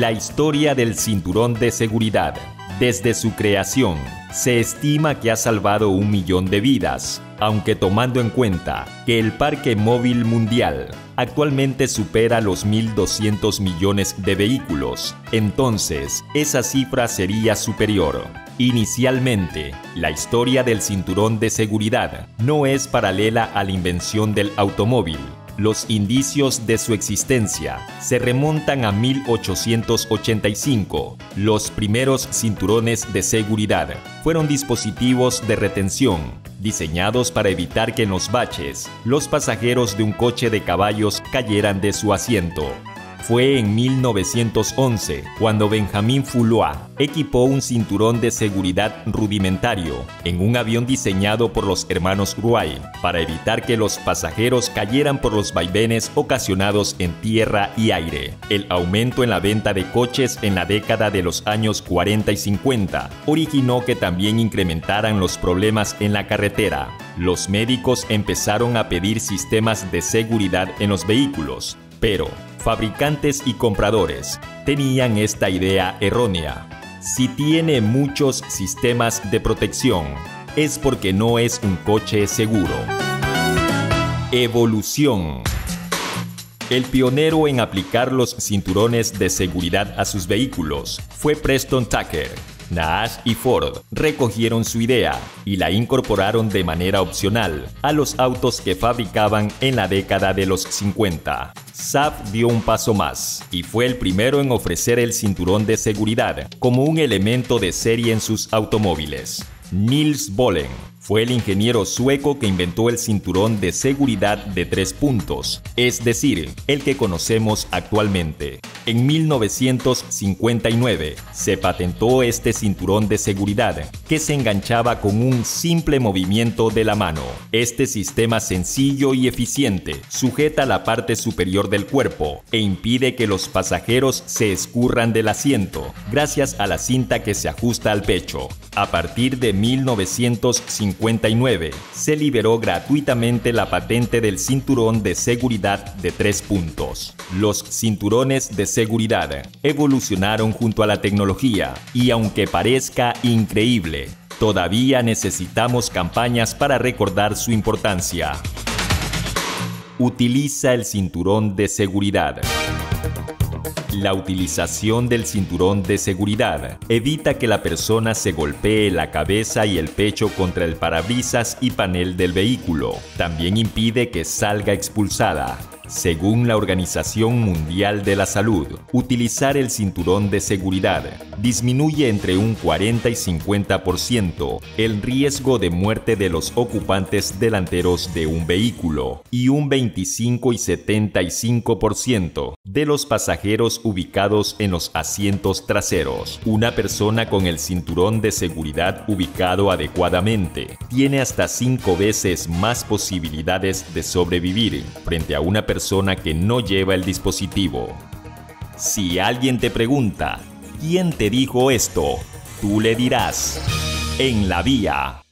La historia del cinturón de seguridad. Desde su creación, se estima que ha salvado un millón de vidas, aunque tomando en cuenta que el parque móvil mundial actualmente supera los 1.200 millones de vehículos, entonces esa cifra sería superior. Inicialmente, la historia del cinturón de seguridad no es paralela a la invención del automóvil, los indicios de su existencia se remontan a 1885. Los primeros cinturones de seguridad fueron dispositivos de retención diseñados para evitar que en los baches los pasajeros de un coche de caballos cayeran de su asiento. Fue en 1911 cuando Benjamin Fulois equipó un cinturón de seguridad rudimentario en un avión diseñado por los hermanos Wright para evitar que los pasajeros cayeran por los vaivenes ocasionados en tierra y aire. El aumento en la venta de coches en la década de los años 40 y 50 originó que también incrementaran los problemas en la carretera. Los médicos empezaron a pedir sistemas de seguridad en los vehículos, pero fabricantes y compradores tenían esta idea errónea. Si tiene muchos sistemas de protección, es porque no es un coche seguro. Evolución. El pionero en aplicar los cinturones de seguridad a sus vehículos fue Preston Tucker, Nash y Ford recogieron su idea y la incorporaron de manera opcional a los autos que fabricaban en la década de los 50. Saab dio un paso más y fue el primero en ofrecer el cinturón de seguridad como un elemento de serie en sus automóviles. Niels Bollen fue el ingeniero sueco que inventó el cinturón de seguridad de tres puntos, es decir, el que conocemos actualmente. En 1959 se patentó este cinturón de seguridad que se enganchaba con un simple movimiento de la mano. Este sistema sencillo y eficiente sujeta la parte superior del cuerpo e impide que los pasajeros se escurran del asiento gracias a la cinta que se ajusta al pecho. A partir de 1959 se liberó gratuitamente la patente del cinturón de seguridad de tres puntos. Los cinturones de seguridad evolucionaron junto a la tecnología y aunque parezca increíble, todavía necesitamos campañas para recordar su importancia. Utiliza el cinturón de seguridad. La utilización del cinturón de seguridad evita que la persona se golpee la cabeza y el pecho contra el parabrisas y panel del vehículo. También impide que salga expulsada. Según la Organización Mundial de la Salud, utilizar el cinturón de seguridad disminuye entre un 40 y 50% el riesgo de muerte de los ocupantes delanteros de un vehículo y un 25 y 75% de los pasajeros ubicados en los asientos traseros. Una persona con el cinturón de seguridad ubicado adecuadamente tiene hasta 5 veces más posibilidades de sobrevivir frente a una persona que no lleva el dispositivo. Si alguien te pregunta, ¿quién te dijo esto? Tú le dirás, en la vía.